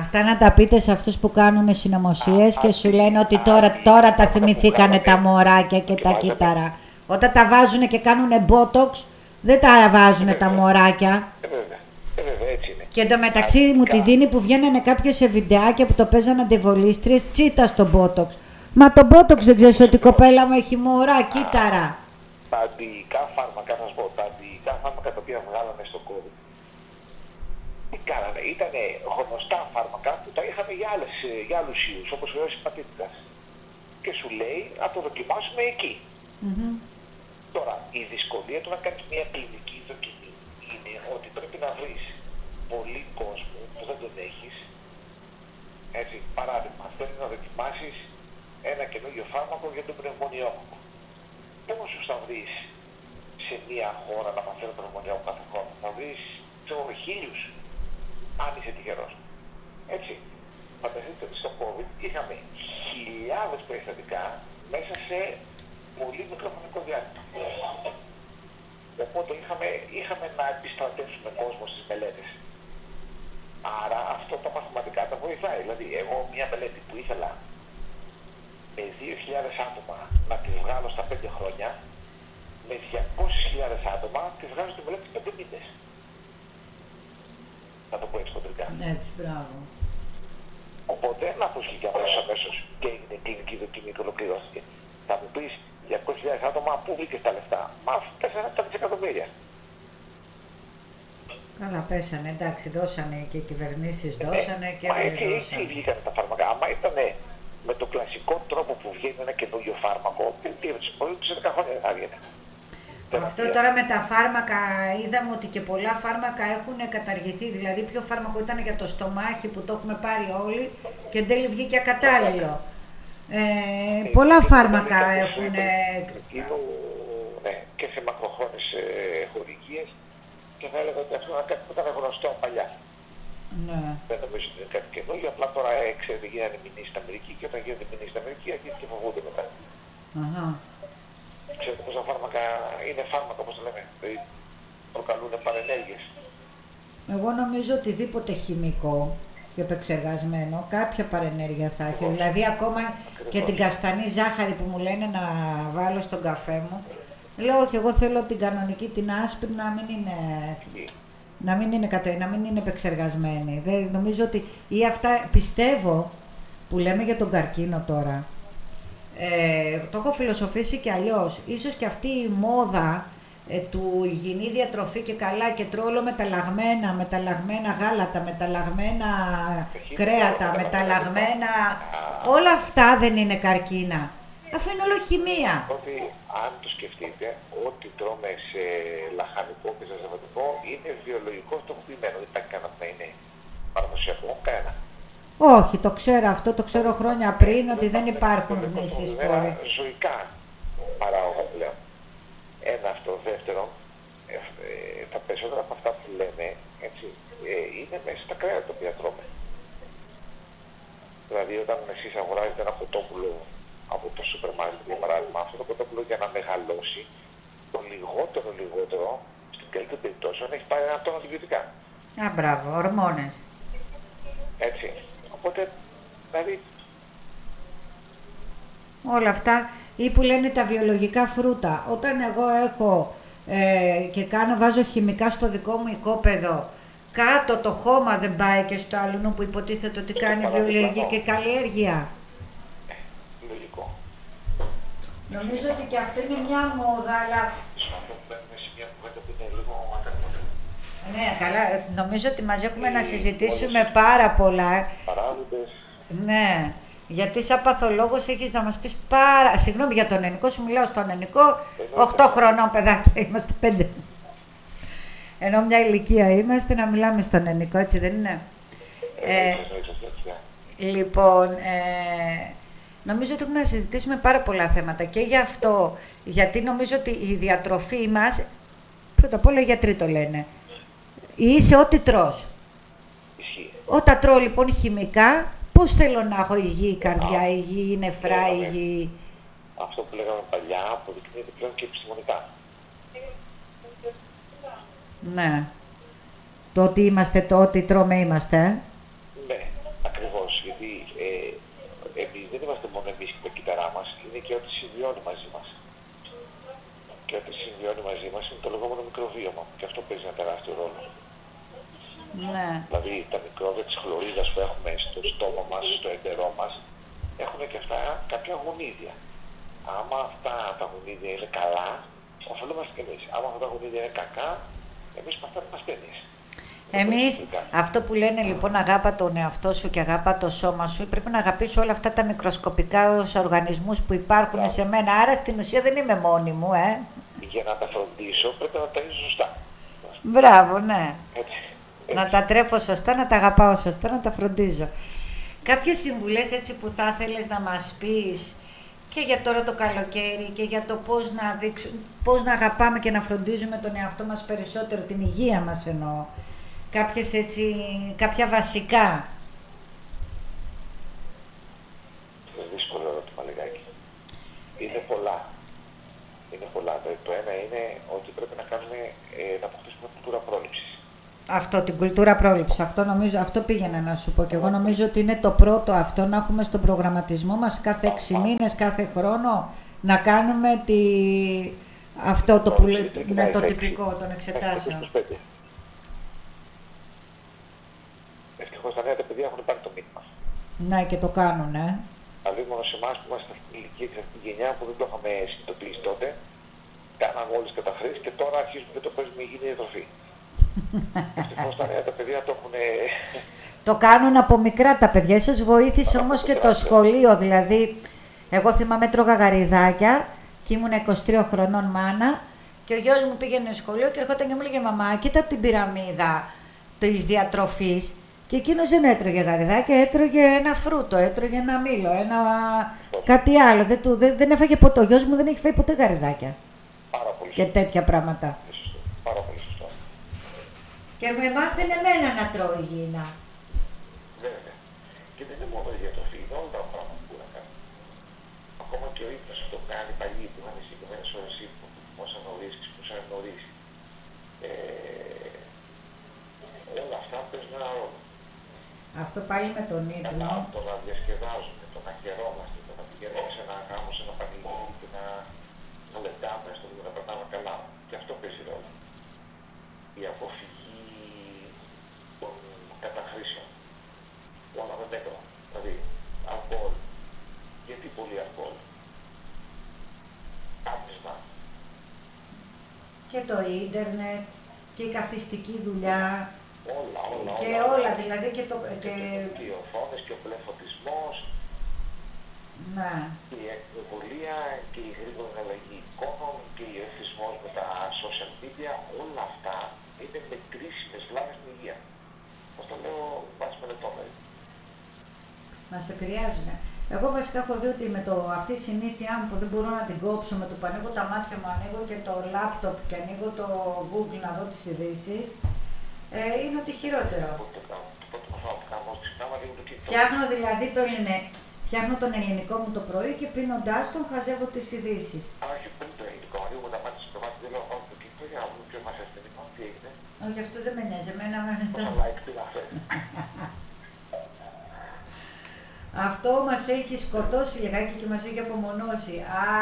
Αυτά να τα πείτε σε αυτούς που κάνουν συνωμοσίες και σου λένε ότι τώρα, τώρα τα θυμηθήκανε τα μωράκια και τα κύτταρα. Όταν τα βάζουν και κάνουν μπότοξ, δεν τα βάζουν τα μωράκια. Ε, βέβαια. Ε, βέβαια, έτσι είναι. Και εντωμεταξύ μου τη δίνει που βγαίνανε κάποιες σε βιντεάκια που το παίζανε αντιβολίστριες, τσίτα στο μπότοξ. Μα το μπότοξ δεν ξέρεις ότι η κοπέλα μου έχει μωρά, κύτταρα. τα αντιϊκά φάρμακα, θα σας πω, τα αντιϊκά φάρμακα τα οποία βγάλαμε στο COVID, τι κάνανε, ήταν γνωστά φάρμακα που τα είχαμε για, άλλες, ε, για άλλους ιούς, όπως ο ιός υπατήτητας. Και σου λέει, να το δοκιμάσουμε εκεί. Μμμ. Τώρα, η δυσκολία του να κάνεις μια κλινική δοκιμή είναι ότι πρέπει να βρεις πολύ κόσμο που δεν τον έχεις. Έτσι, παράδειγμα, θέλεις να δοκιμάσεις ένα καινούργιο φάρμακο για τον πνευμονιόκοκο. Πόσους θα βρεις σε μια χώρα να μαθαίνουν πνευμονιόκοκο κάθε χρόνο; Θα βρεις, ξέρω εγώ, χίλιους, αν είσαι τυχερός. Έτσι. Φανταστείτε ότι στο COVID είχαμε χιλιάδες περιστατικά μέσα σε πολύ μικρό χρονικό διάστημα. Οπότε είχαμε, είχαμε να επιστρατεύσουμε κόσμο στις μελέτες. Άρα αυτό τα μαθηματικά τα βοηθάει. Δηλαδή, εγώ μια μελέτη που ήθελα με 2.000 άτομα να τη βγάλω στα 5 χρόνια, με 200.000 άτομα τη βγάζω τη μελέτη σε 5 μήνες. Να το πω έτσι χοντρικά. Έτσι, μπράβο. Οπότε να προσχύγει αμέσως αμέσως και έγινε κλινική δοκιμή και ολοκληρώθηκε. Θα μου πεις 200.000 άτομα, πού βρήκες τα λεφτά; Μα πέσανε τα δισεκατομμύρια. Καλά, πέσανε, εντάξει, δώσανε και οι κυβερνήσει δώσανε και Μα όλοι έτσι, έτσι δώσανε. βγήκαν τα φάρμακα. Άμα ήταν με τον κλασικό τρόπο που βγαίνει ένα καινούριο φάρμακο, τι του σε 10 χρόνια δεν θα βγαίνει. Αυτό τώρα με τα φάρμακα, είδαμε ότι και πολλά φάρμακα έχουν καταργηθεί. Δηλαδή, ποιο φάρμακο ήταν για το στομάχι που το έχουμε πάρει όλοι και εν τέλει βγήκε ακατάλληλο. Ε, ε πολλά φάρμακα έχουν. Ναι, και σε μακροχρόνιες ε, χορηγίες και θα έλεγα ότι αυτό είναι κάτι που ήταν γνωστό παλιά. Ναι. Δεν νομίζω ότι είναι κάτι καινούργιο, απλά τώρα ε, ξέρετε γίνανε μηνύσεις στην Αμερική και όταν γίνονται μηνύσεις στην Αμερική αρχίζει και φοβούνται μετά. Αχα. Ξέρετε πόσα φάρμακα είναι φάρμακα, όπως το λέμε, δηλαδή προκαλούν παρενέργειες. Εγώ νομίζω οτιδήποτε χημικό και επεξεργασμένο, κάποια παρενέργεια θα έχει. Δηλαδή ακόμα και την καστανή ζάχαρη που μου λένε να βάλω στον καφέ μου, Λέω όχι, εγώ θέλω την κανονική, την άσπρη να μην είναι, να μην είναι, κατα... να μην είναι επεξεργασμένη. Δεν, νομίζω ότι ή αυτά πιστεύω που λέμε για τον καρκίνο τώρα. Ε, το έχω φιλοσοφήσει και αλλιώς. Ίσως και αυτή η μόδα ε, του υγιεινή διατροφή και καλά και τρώω μεταλλαγμένα, μεταλλαγμένα γάλατα, μεταλλαγμένα κρέατα, μεταλλαγμένα... Όλα αυτά δεν είναι καρκίνα. Αφού είναι όλο χημεία. Ότι αν το σκεφτείτε, ό,τι τρώμε σε λαχανικό και σε ζευγατικό είναι βιολογικό στοχοποιημένο. Δεν υπάρχει κανένας να είναι παραδοσιακό, κανένας. Όχι, το ξέρω αυτό, το ξέρω χρόνια πριν ότι δεν υπάρχουν γνήσιοι σπόροι. Ζωικά παράγωγα πλέον. Ένα αυτό. Δεύτερο, ε, ε, τα περισσότερα από αυτά που λέμε έτσι, ε, είναι μέσα στα κρέατα τα οποία τρώμε. Δηλαδή, όταν εσείς αγοράζετε ένα κοτόπουλο από το σούπερ μάρκετ, για παράδειγμα, αυτό το κοτόπουλο για να μεγαλώσει, το λιγότερο λιγότερο, στην καλύτερη περιπτώσεων, έχει πάρει ένα τόνο αντιβιωτικά. Α, μπράβο, ορμόνες. Έτσι. Οπότε, δηλαδή... Όλα αυτά, ή που λένε τα βιολογικά φρούτα. Όταν εγώ έχω ε, και κάνω, βάζω χημικά στο δικό μου οικόπεδο, κάτω το χώμα δεν πάει και στο άλλο που υποτίθεται ότι κάνει βιολογική καλλιέργεια. Νομίζω ότι και αυτό είναι μια μόδα, αλλά... Ναι, καλά. Νομίζω ότι μαζί έχουμε να συζητήσουμε πάρα πολλά. Ναι. Γιατί σαν παθολόγος έχεις να μας πεις πάρα... Συγγνώμη για τον ελληνικό, σου μιλάω στον ελληνικό. 8 χρονών παιδάκια, είμαστε 5. Ενώ μια ηλικία είμαστε να μιλάμε στον ελληνικό, έτσι δεν είναι; Ε, λοιπόν, ε, Νομίζω ότι έχουμε να συζητήσουμε πάρα πολλά θέματα και γι' αυτό, γιατί νομίζω ότι η διατροφή μας, πρώτα απ' όλα οι γιατροί το λένε, είσαι ό,τι τρως. Όταν τρώω λοιπόν χημικά, πώς θέλω να έχω υγιή καρδιά, υγιή νεφρά, υγιή... Αυτό που λέγαμε παλιά αποδεικνύεται πλέον και επιστημονικά. Ναι. Το ότι είμαστε, το ότι τρώμε είμαστε. Ε. και ό,τι συμβιώνει μαζί μας. Και ό,τι συμβιώνει μαζί μας είναι το λεγόμενο μικροβίωμα και αυτό παίζει ένα τεράστιο ρόλο. Ναι. Δηλαδή τα μικρόβια της χλωρίδας που έχουμε στο στόμα μας, στο εντερό μας, έχουν και αυτά κάποια γονίδια. Άμα αυτά τα γονίδια είναι καλά, ωφελούμαστε κι εμείς. Άμα αυτά τα γονίδια είναι κακά, εμείς παθαίνουμε ασθένειες. Εμείς, αυτό που λένε λοιπόν αγάπα τον εαυτό σου και αγάπα το σώμα σου, πρέπει να αγαπήσω όλα αυτά τα μικροσκοπικά οργανισμούς που υπάρχουν σε μένα. Άρα στην ουσία δεν είμαι μόνη μου, ε. Για να τα φροντίσω πρέπει να τα είσαι σωστά. Μπράβο, ναι. Να τα τρέφω σωστά, να τα αγαπάω σωστά, να τα φροντίζω. Κάποιες συμβουλές έτσι που θα ήθελες να μας πεις και για τώρα το καλοκαίρι και για το πώς να, δείξουμε, πώς να αγαπάμε και να φροντίζουμε τον εαυτό μας περισσότερο, την υγεία μας εννοώ κάποιες έτσι, κάποια βασικά. Είναι δύσκολο ερώτημα λιγάκι. Είναι πολλά. Είναι πολλά. Το ένα είναι ότι πρέπει να κάνουμε, ε, να αποκτήσουμε κουλτούρα πρόληψης. Αυτό, την κουλτούρα πρόληψης. Αυτό νομίζω, αυτό πήγαινα να σου πω και εγώ νομίζω ότι είναι το πρώτο αυτό να έχουμε στον προγραμματισμό μας κάθε έξι μήνες, κάθε χρόνο να κάνουμε τη... αυτό το, που... ναι, το τυπικό των εξετάσεων. ευτυχώς τα νέα τα παιδιά έχουν πάρει το μήνυμα. Ναι, και το κάνουν, ε. Δηλαδή, μόνο σε εμάς που είμαστε στην ηλικία και στην γενιά που δεν το είχαμε συνειδητοποιήσει τότε, κάναμε όλες τις καταχρήσεις και τώρα αρχίζουμε και το παίζουμε υγιεινή διατροφή. Ευτυχώς τα νέα τα παιδιά το έχουν... Το κάνουν από μικρά τα παιδιά. Ίσως βοήθησε όμως και το σχολείο. Δηλαδή, εγώ θυμάμαι τρώγα γαριδάκια και ήμουν 23 χρονών μάνα και ο γιος μου πήγαινε στο σχολείο και ερχόταν και μου έλεγε «Μαμά, κοίτα την πυραμίδα της διατροφής». Και εκείνος δεν έτρωγε γαριδάκια, έτρωγε ένα φρούτο, έτρωγε ένα μήλο, ένα κάτι άλλο. Δεν, του, δεν, δεν έφαγε ποτέ. Ο γιος μου δεν έχει φάει ποτέ γαριδάκια Πάρα πολύ και τέτοια πράγματα. σωστό. Πάρα πολύ σωστό. Και με μάθαινε εμένα να τρώω υγιεινά. Βέβαια. Και δεν είναι μόνο η διατροφή, είναι όλα τα πράγματα που μπορεί να κάνει. Ακόμα και ο ύπνος αυτό που κάνει παλιοί που είχαν συγκεκριμένες ώρες ύπνου, πόσα νωρίς και πόσα νωρίς. Ε, όλα αυτά παίζουν ένα ρόλο. Αυτό πάλι με τον Κατά ύπνο. το να διασκεδάζουμε, το να χαιρόμαστε, το να πηγαίνουμε σε ένα γάμο, σε ένα πανηγύρι και να, να λεντάμε, στο να περνάμε καλά. Και αυτό παίζει ρόλο. Η αποφυγή των καταχρήσεων. Όλα τα νεκρά. Δηλαδή, αλκοόλ. Γιατί πολύ αλκοόλ. Κάπνισμα. Και το ίντερνετ και η καθιστική δουλειά Όλα, όλα, και όλα. όλα δηλαδή και το... Και, Και... και οι οθόνες και ο πλεφωτισμός Ναι. και η εκπαιδευτία και η γρήγορη αλλαγή εικόνων και ο εθισμός με τα social media, όλα αυτά είναι μετρήσιμες βλάβες στην υγεία. Πώς το λέω βάσει μελετών. δηλαδή. Μας επηρεάζουν. Εγώ βασικά έχω δει ότι με το, αυτή η συνήθειά μου που δεν μπορώ να την κόψω, με το που ανοίγω τα μάτια μου, ανοίγω και το λάπτοπ και ανοίγω το Google να δω τις ειδήσεις, ε, είναι ότι χειρότερο. Οπότε το κάνω. Το πρώτο που θα κάνω ξυπνάω λίγο το κινητό. Φτιάχνω δηλαδή το ελληνε... Φτιάχνω τον ελληνικό μου το πρωί και πίνοντάς τον χαζεύω τις ειδήσεις. Αλλά όχι πριν το ελληνικό, ανοίγω τα μάτια στο κρεβάτι, δεν λέω πάω το κινητό για να δούμε ποιο μας έστειλε. Λοιπόν, τι έγινε, Όχι, αυτό δεν με νοιάζει. Εμένα με πόσα like πήρα Αυτό μας έχει σκοτώσει λιγάκι και μας έχει απομονώσει.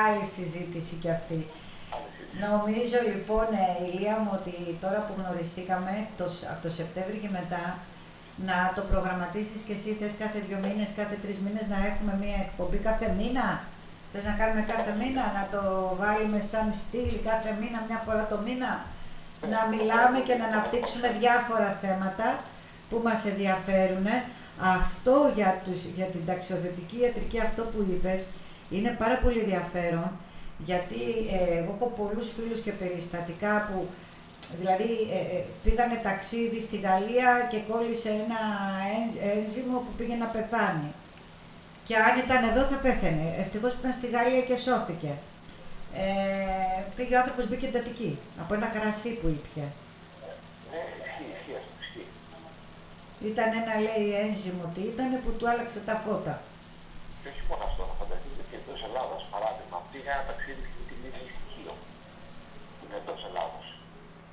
Άλλη συζήτηση κι αυτή. Άλλη συζήτηση. Νομίζω λοιπόν, ε, Ηλία μου, ότι τώρα που γνωριστήκαμε, τος, Σ- από το Σεπτέμβρη και μετά, να το προγραμματίσεις και εσύ θες κάθε δύο μήνες, κάθε τρεις μήνες να έχουμε μία εκπομπή κάθε μήνα; Θες να κάνουμε κάθε μήνα, να το βάλουμε σαν στήλη κάθε μήνα, μια φορά το μήνα; Να μιλάμε και να αναπτύξουμε διάφορα θέματα που μας ενδιαφέρουν. Αυτό για, τους, για την ταξιδιωτική ιατρική, αυτό που είπες, είναι πάρα πολύ ενδιαφέρον, γιατί ε, εγώ έχω πολλούς φίλους και περιστατικά που, δηλαδή, ε, ε, πήγανε ταξίδι στη Γαλλία και κόλλησε ένα ένζ- ένζυμο που πήγε να πεθάνει. Και αν ήταν εδώ θα πέθαινε. Ευτυχώς που ήταν στη Γαλλία και σώθηκε. Ε, πήγε ο άνθρωπος, μπήκε εντατική, από ένα κρασί που ήπια. Ναι, ισχύει, ισχύει αυτό, ισχύει. Ήταν ένα, λέει, ένζυμο τι ήταν που του άλλαξε τα φώτα. Και όχι μόνο αυτό, να φανταστείτε και εντός Ελλάδας, παράδειγμα, πήγα ένα ταξίδι στην Τιλίνη στοιχείο, που είναι εντός Ελλάδος.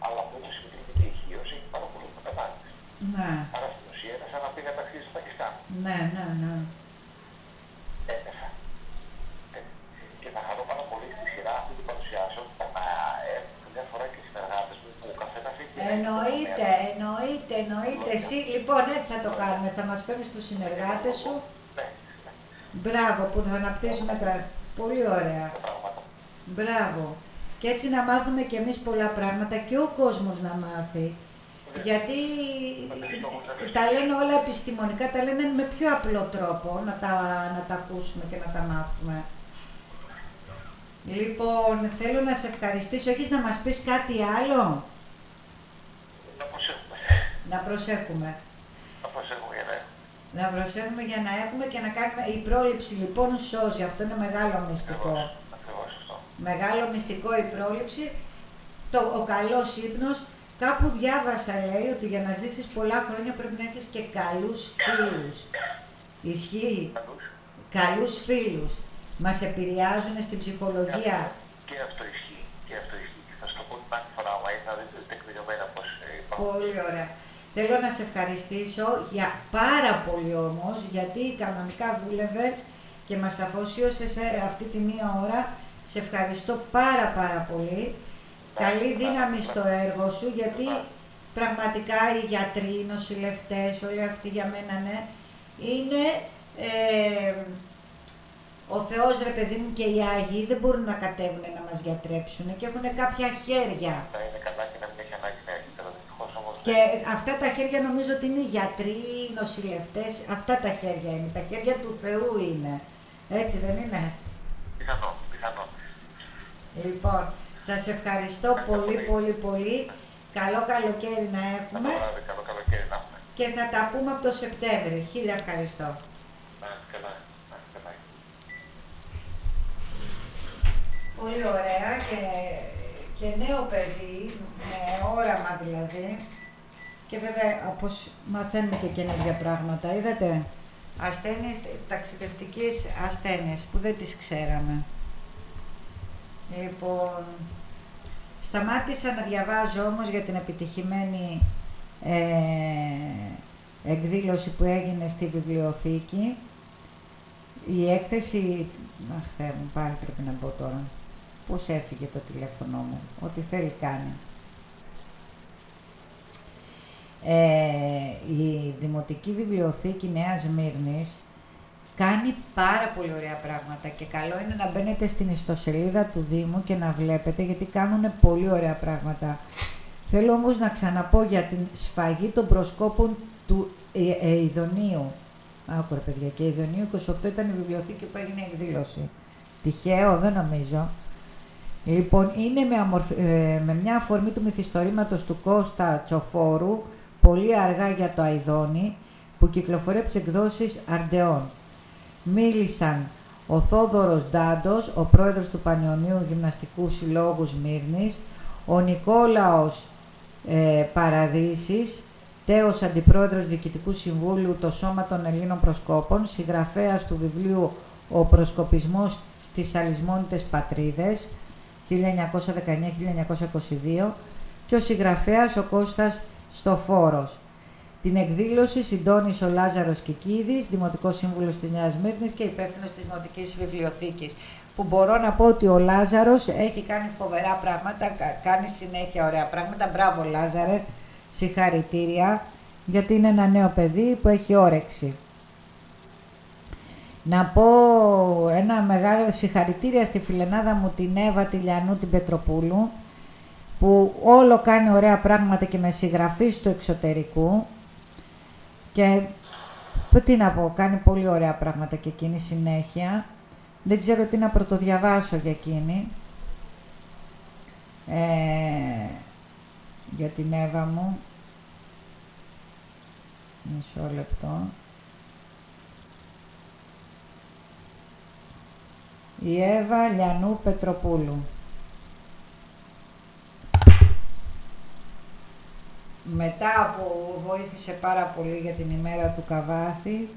Αλλά αυτό το συγκεκριμένο ηχείο έχει πάρα πολύ κατανάλωση. Ναι, Άρα στην ουσία είναι σαν να πήγα ταξίδι στο Πακιστάν. ναι, ναι, ναι. Έπεσα. Ε, Και θα χαρώ πάρα πολύ στη σειρά αυτή που παρουσιάσω, να έρθουν μια φορά και οι συνεργάτες μου που ο καθένας έχει... ένα Εννοείται, τομέα. εννοείται, εννοείται. Εσύ, λοιπόν, έτσι θα το κάνουμε. Θα μας φέρνεις τους συνεργάτες σου. Ναι, ναι, Μπράβο, που θα αναπτύσσουμε τα... Πολύ ωραία. τα πράγματα. Μπράβο. Και έτσι να μάθουμε κι εμείς πολλά πράγματα και ο κόσμος να μάθει. Γιατί τα λένε όλα επιστημονικά, τα λένε με πιο απλό τρόπο να τα, να τα ακούσουμε και να τα μάθουμε. Λοιπόν, θέλω να σε ευχαριστήσω. Έχεις να μας πεις κάτι άλλο; Να προσέχουμε. Να προσέχουμε. Να προσέχουμε για να έχουμε. Να προσέχουμε για να έχουμε και να κάνουμε... Η πρόληψη λοιπόν σώζει. Αυτό είναι μεγάλο μυστικό. Ακριβώς, ακριβώς αυτό. Μεγάλο μυστικό η πρόληψη. Το, ο καλός ύπνος. Κάπου διάβασα λέει ότι για να ζήσεις πολλά χρόνια πρέπει να έχεις και καλούς φίλους. Ισχύει. Καλούς. Καλούς φίλους. Μας επηρεάζουν στην ψυχολογία. Και αυτό ισχύει. Και αυτό ισχύει. Και θα σου το πω την άλλη φορά, άμα ήρθα, δείτε τεκμηριωμένα πώς ε, υπάρχουν. Πολύ ωραία. Θέλω να σε ευχαριστήσω για πάρα πολύ όμως, γιατί κανονικά δούλευες και μας αφοσίωσες σε αυτή τη μία ώρα. Σε ευχαριστώ πάρα πάρα πολύ. Καλή δύναμη στο έργο σου, γιατί πραγματικά οι γιατροί, οι νοσηλευτές, όλοι αυτοί για μένα ναι, είναι ε, ο Θεός ρε παιδί μου και οι Άγιοι δεν μπορούν να κατέβουν να μας γιατρέψουν και έχουν κάποια χέρια. Θα είναι καλά και να μην έχει ανάγκη να έρχεται. Αλλά δυστυχώς όμως Και αυτά τα χέρια νομίζω ότι είναι γιατροί, νοσηλευτές, αυτά τα χέρια είναι. Τα χέρια του Θεού είναι. Έτσι δεν είναι; Πιθανό, πιθανό. Λοιπόν, σας ευχαριστώ πολύ, πολύ, πολύ. Καλό καλοκαίρι να έχουμε. Καλό βράδυ, καλό καλοκαίρι να έχουμε. Και θα τα πούμε από το Σεπτέμβρη. Χίλια ευχαριστώ. Να είστε καλά. Να είστε καλά. Πολύ ωραία και, και νέο παιδί, με όραμα δηλαδή. Και βέβαια, όπως μαθαίνουμε και καινούργια πράγματα, είδατε, ασθένειες, ταξιδευτικές ασθένειες που δεν τις ξέραμε. Λοιπόν, σταμάτησα να διαβάζω όμως για την επιτυχημένη ε, εκδήλωση που έγινε στη βιβλιοθήκη. Η έκθεση... Αχ, Θεέ μου, πάλι πρέπει να μπω τώρα. Πώς έφυγε το τηλέφωνο μου. Ό,τι θέλει κάνει. Ε, η Δημοτική Βιβλιοθήκη Νέας Μύρνης κάνει πάρα πολύ ωραία πράγματα και καλό είναι να μπαίνετε στην ιστοσελίδα του Δήμου και να βλέπετε γιατί κάνουν πολύ ωραία πράγματα. Θέλω όμως να ξαναπώ για την σφαγή των προσκόπων του ε, ε, Ιδονίου. Άκουρε παιδιά, και Ιδονίου 28 ήταν η βιβλιοθήκη που έγινε η εκδήλωση. Τυχαίο, δεν νομίζω. Λοιπόν, είναι με, ε, με μια αφορμή του μυθιστορήματος του Κώστα Τσοφόρου, πολύ αργά για το Αιδόνι, που κυκλοφορεί από τις εκδόσεις Αρντεών. Μίλησαν ο Θόδωρος Ντάντος, ο πρόεδρος του Πανιωνίου Γυμναστικού Συλλόγου Σμύρνης, ο Νικόλαος ε, Παραδείσης, τέος αντιπρόεδρος Διοικητικού Συμβούλου το Σώμα των Ελλήνων Προσκόπων, συγγραφέας του βιβλίου «Ο προσκοπισμός στις αλυσμόνητες πατρίδες» 1919-1922 και ο συγγραφέας ο Κώστας Στοφόρος. Την εκδήλωση συντόνισε ο Λάζαρος Κικίδης, Δημοτικός Σύμβουλος της Νέας Μύρνης και υπεύθυνος της Δημοτικής Βιβλιοθήκης. Που μπορώ να πω ότι ο Λάζαρος έχει κάνει φοβερά πράγματα, κάνει συνέχεια ωραία πράγματα. Μπράβο, Λάζαρε, συγχαρητήρια, γιατί είναι ένα νέο παιδί που έχει όρεξη. Να πω ένα μεγάλο συγχαρητήρια στη φιλενάδα μου την Εύα Τηλιανού την Πετροπούλου που όλο κάνει ωραία πράγματα και με συγγραφή του εξωτερικού και τι να πω, κάνει πολύ ωραία πράγματα και εκείνη συνέχεια. Δεν ξέρω τι να πρωτοδιαβάσω για εκείνη. Ε, για την Εύα μου. Μισό λεπτό. Η Εύα Λιανού Πετροπούλου. Μετά που βοήθησε πάρα πολύ για την ημέρα του Καβάθη,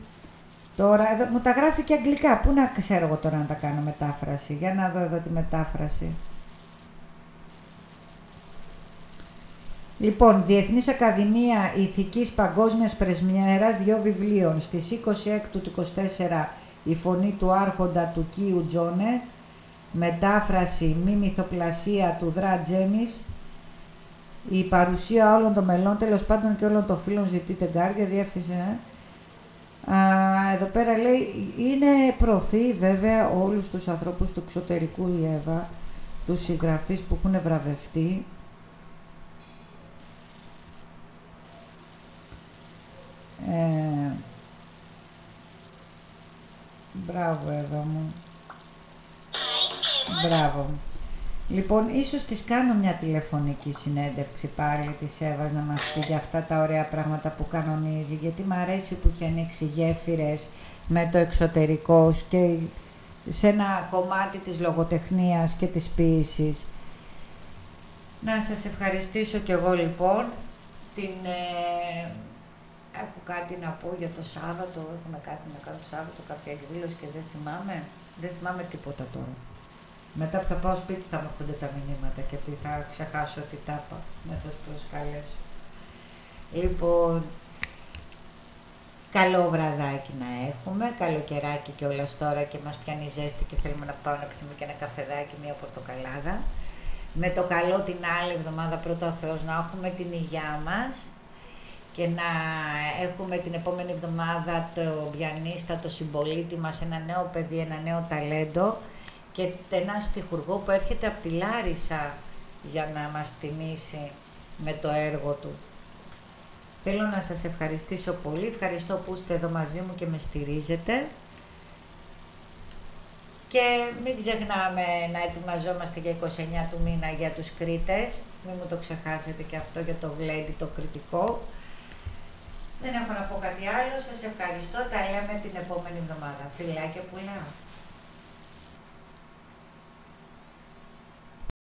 τώρα εδώ, μου τα γράφει και αγγλικά. Πού να ξέρω εγώ τώρα να τα κάνω μετάφραση; Για να δω εδώ τη μετάφραση. Λοιπόν, Διεθνής Ακαδημία Ηθικής Παγκόσμιας Πρεσμιέρας, δύο βιβλίων. Στις 26 του 24 η φωνή του άρχοντα του Κίου Τζόνε, μετάφραση μη μυθοπλασία του Δρά Τζέμις, η παρουσία όλων των μελών, τέλος πάντων και όλων των φίλων ζητείτε γκάρδια, διεύθυνση. Ε. Α, εδώ πέρα λέει, είναι προωθεί βέβαια όλους τους ανθρώπους του εξωτερικού η Εύα, τους συγγραφείς που έχουν βραβευτεί. Ε, μπράβο Εύα μου. Μπράβο. Λοιπόν, ίσως της κάνω μια τηλεφωνική συνέντευξη πάλι της Εύας να μας πει για αυτά τα ωραία πράγματα που κανονίζει, γιατί μου αρέσει που έχει ανοίξει γέφυρες με το εξωτερικό και σε ένα κομμάτι της λογοτεχνίας και της ποίησης. Να σας ευχαριστήσω κι εγώ λοιπόν. Την, ε, έχω κάτι να πω για το Σάββατο, έχουμε κάτι να κάνω το Σάββατο, κάποια εκδήλωση και δεν θυμάμαι. Δεν θυμάμαι τίποτα τώρα. Μετά που θα πάω σπίτι θα μου έρχονται τα μηνύματα και θα ξεχάσω ότι τα είπα να σας προσκαλέσω. Λοιπόν, καλό βραδάκι να έχουμε, καλοκαιράκι και όλας τώρα και μας πιάνει ζέστη και θέλουμε να πάω να πιούμε και ένα καφεδάκι, μια πορτοκαλάδα. Με το καλό την άλλη εβδομάδα πρώτα ο Θεός να έχουμε την υγειά μας και να έχουμε την επόμενη εβδομάδα το πιανίστα, το συμπολίτη μας, ένα νέο παιδί, ένα νέο ταλέντο και ένα στιχουργό που έρχεται από τη Λάρισα για να μας τιμήσει με το έργο του. Θέλω να σας ευχαριστήσω πολύ. Ευχαριστώ που είστε εδώ μαζί μου και με στηρίζετε. Και μην ξεχνάμε να ετοιμαζόμαστε για 29 του μήνα για τους Κρήτες. Μην μου το ξεχάσετε και αυτό για το γλέντι, το κριτικό. Δεν έχω να πω κάτι άλλο. Σας ευχαριστώ. Τα λέμε την επόμενη εβδομάδα. Φιλάκια πολλά.